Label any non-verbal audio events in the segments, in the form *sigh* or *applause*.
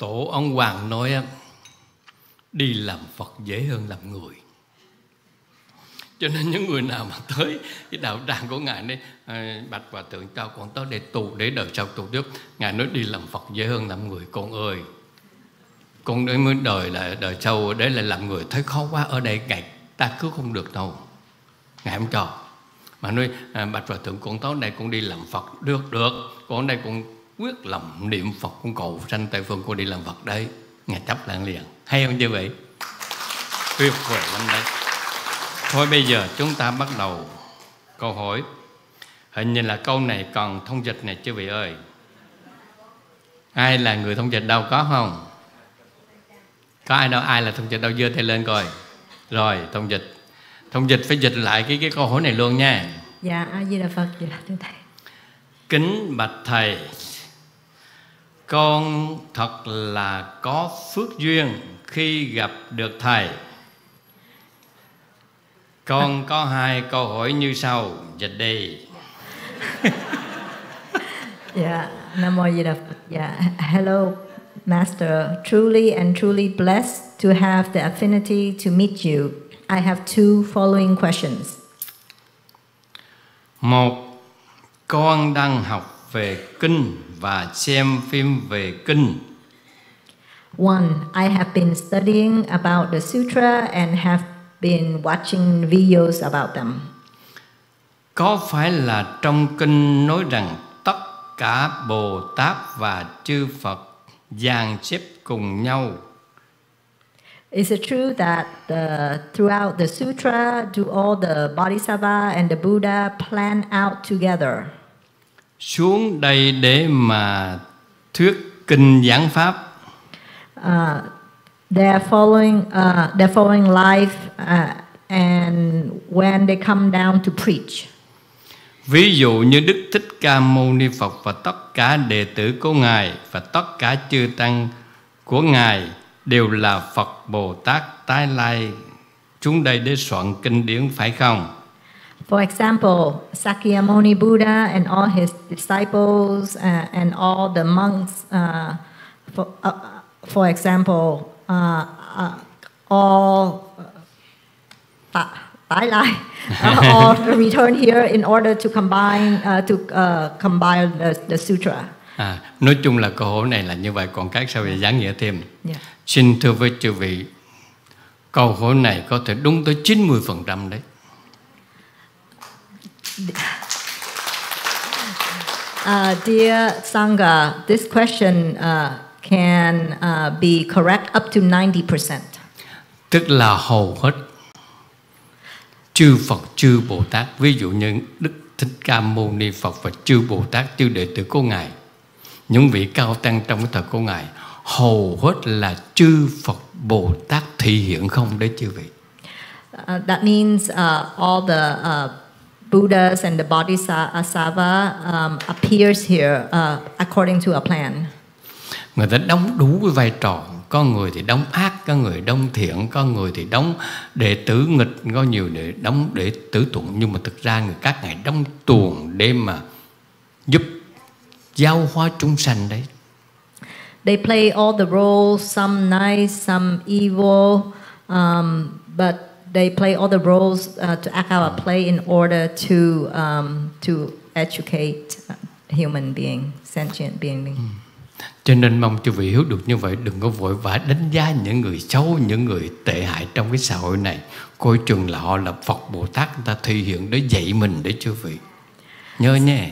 tổ ông hoàng nói á, đi làm phật dễ hơn làm người. Cho nên những người nào mà tới cái đạo tràng của ngài đây à, bạch hòa thượng cho con tới để tu để đời sau tu tiếp. Ngài nói đi làm phật dễ hơn làm người con ơi. Con đến mới đời là đời sau để là làm người thấy khó quá ở đây ngài ta cứ không được đâu. Ngài không cho. Mà nói à, bạch hòa thượng con tới đây con đi làm phật được được. Con đây con quyết lòng niệm phật con cầu sanh tây phương con đi làm phật đấy. Ngài chấp lại liền. Hay không như vậy? Tuyệt vời lắm đấy. Thôi bây giờ chúng ta bắt đầu câu hỏi. Hình như là câu này còn thông dịch này chứ vị ơi. Ai là người thông dịch đâu có không? Có ai đâu ai là thông dịch đâu? Giơ tay lên coi. Rồi thông dịch. Thông dịch phải dịch lại cái cái câu hỏi này luôn nha. Dạ, A Di Đà Phật, dạ thưa thầy. kính bạch thầy con thật là có phước duyên khi gặp được thầy con có hai câu hỏi như sau dịch đi *laughs* Yeah, Namo Di Đà Phật. Yeah, hello, Master. Truly and truly blessed to have the affinity to meet you. I have two following questions. một con đang học về kinh và xem phim về kinh One, I have been studying about the sutra and have been watching videos about them. có phải là trong kinh nói rằng tất cả bồ tát và chư phật dàn xếp cùng nhau Is it true that the, throughout the sutra, do all the bodhisattva and the Buddha plan out together? Xuống đây để mà thuyết kinh giảng pháp. Uh, they're following, uh, they're following life, uh, and when they come down to preach. ví dụ như đức thích ca mâu ni phật và tất cả đệ tử của ngài và tất cả chư tăng của ngài đều là phật bồ tát tái lai. Chúng đây để soạn kinh điển phải không For example, Sakyamuni Buddha and all his disciples uh, and all the monks, uh, for, uh, for example, uh, uh, all Ta- Tai Lai, uh, *laughs* all return here in order to combine uh, to uh, combine the, the sutra. à, nói chung là câu hỏi này là như vậy còn các sau về giảng nghĩa thêm Yeah. xin thưa với chư vị câu hỏi này có thể đúng tới 90% đấy Uh, dear Sangha, this question uh, can uh, be correct up to 90%. tức là hầu hết chư Phật chư Bồ Tát ví dụ như Đức Thích Ca Mâu Ni Phật và chư Bồ Tát chư đệ tử của ngài những vị cao tăng trong cái thời của ngài hầu hết là chư Phật Bồ Tát thị hiện không đấy chư vị Uh, that means uh, all the uh, Buddhas and the Bodhisattva um, appears here uh, according to a plan. người ta đóng đủ cái vai trò có người thì đóng ác có người đóng thiện có người thì đóng đệ tử nghịch có nhiều để đóng đệ tử tuần nhưng mà thực ra người các ngài đóng tuồng để mà giúp giáo hóa chúng sanh đấy They play all the roles, some nice, some evil, um, but they play all the roles uh, to act out a play in order to um, to educate human being, sentient being. cho nên mong chư vị hiểu được như vậy đừng có vội vã đánh giá những người xấu những người tệ hại trong cái xã hội này. Coi chừng là họ là phật bồ tát người ta thể hiện để dạy mình để chư vị. Nhớ nhé.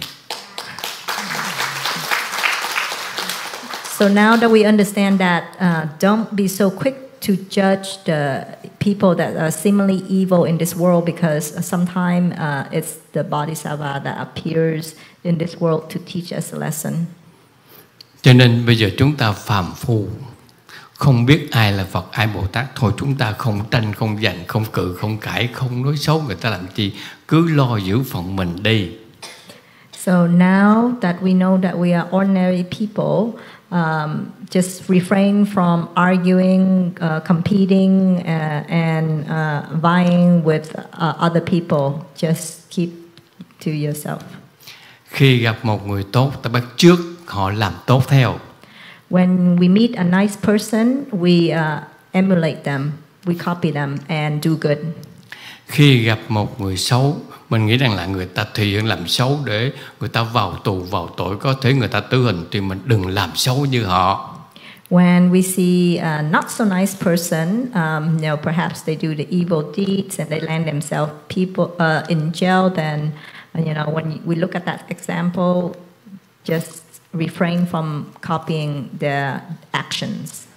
So now that we understand that, uh, don't be so quick to judge the people that are seemingly evil in this world because sometimes uh, it's the bodhisattva that appears in this world to teach us a lesson. cho nên bây giờ chúng ta phàm phu. Không biết ai là Phật ai Bồ Tát. Thôi chúng ta không tranh không giành không cự không cãi không nói xấu người ta làm chi. Cứ lo giữ phận mình đi. So now that we know that we are ordinary people, um, just refrain from arguing, uh, competing, uh, and uh, vying with uh, other people. Just keep to yourself. khi gặp một người tốt ta bắt trước họ làm tốt theo When we meet a nice person, we uh, emulate them, we copy them, and do good. khi gặp một người xấu mình nghĩ rằng là người ta thể hiện làm xấu để người ta vào tù vào tội có thể người ta tử hình thì mình đừng làm xấu như họ When we see a not so nice person, um, you know, perhaps they do the evil deeds and they land themselves people uh, in jail. Then, you know, when we look at that example, just refrain from copying their actions.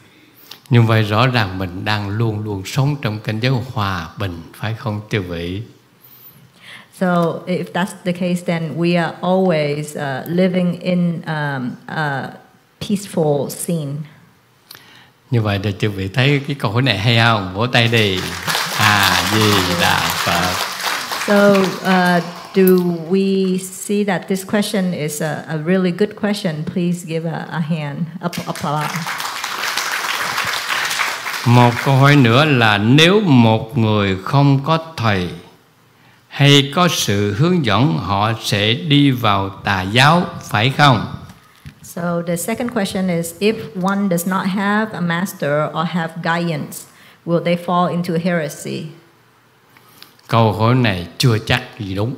như vậy rõ ràng mình đang luôn luôn sống trong cảnh giới hòa bình phải không chư vị So, if that's the case, then we are always uh, living in um, a peaceful scene. như vậy thì chư vị thấy cái câu hỏi này hay không vỗ tay đi à di đà phật So, uh, do we see that this question is a, a really good question? Please give a, a hand, up, applause. một câu hỏi nữa là nếu một người không có thầy hay có sự hướng dẫn họ sẽ đi vào tà giáo phải không So, the second question is if one does not have a master or have guidance, will they fall into heresy? câu hỏi này chưa chắc gì đúng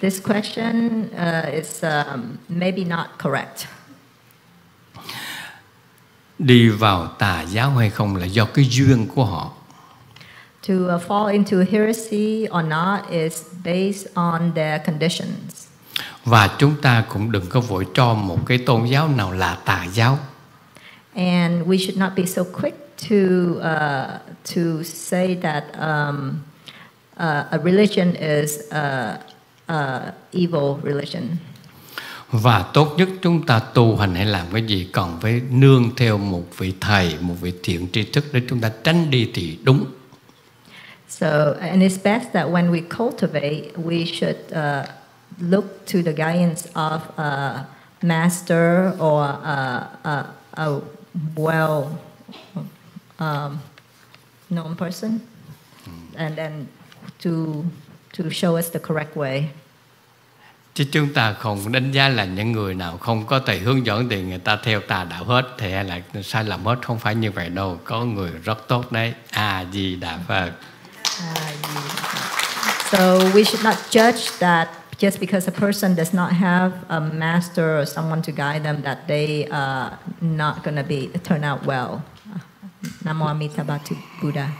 This question uh, is um, maybe not correct. đi vào tà giáo hay không là do cái duyên của họ To uh, fall into heresy or not is based on their conditions. và chúng ta cũng đừng có vội cho một cái tôn giáo nào là tà giáo And we should not be so quick to, uh, to say that um, uh, a religion is a, a evil religion. và tốt nhất chúng ta tu hành hay làm cái gì còn phải nương theo một vị thầy một vị thiện tri thức để chúng ta tránh đi thì đúng So, and it's best that when we cultivate, we should uh, look to the guidance of a master or a, a, a well um, known person, and then to to show us the correct way. chứ chúng ta không đánh giá là những người nào không có thầy hướng dẫn thì người ta theo tà đạo hết thì là sai lầm hết không phải như vậy đâu. Có người rất tốt đấy. A di đà phật So we should not judge that just because a person does not have a master or someone to guide them that they are not going to be turn out well. Namo Amitabha to Buddha.